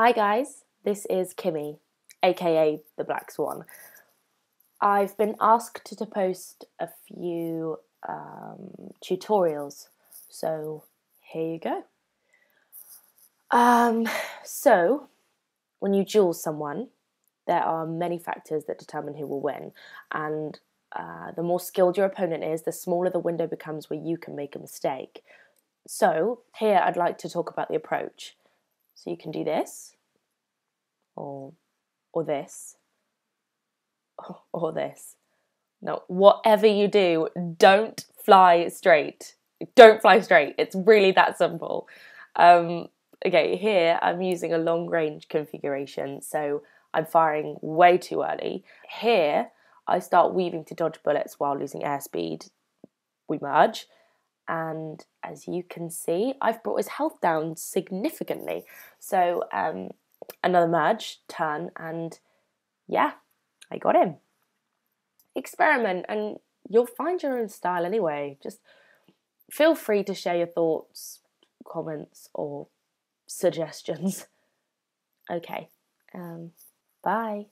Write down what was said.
Hi guys, this is Kimmy, aka the Black Swan. I've been asked to post a few um, tutorials, so here you go. Um, so, when you duel someone, there are many factors that determine who will win, and uh, the more skilled your opponent is, the smaller the window becomes where you can make a mistake. So, here I'd like to talk about the approach. So, you can do this, or, or this, or this. No, whatever you do, don't fly straight. Don't fly straight. It's really that simple. Um, okay, here I'm using a long range configuration, so I'm firing way too early. Here, I start weaving to dodge bullets while losing airspeed. We merge, and as you can see, I've brought his health down significantly. So, um, another merge, turn, and yeah, I got him. Experiment, and you'll find your own style anyway. Just feel free to share your thoughts, comments, or suggestions. Okay, um, bye.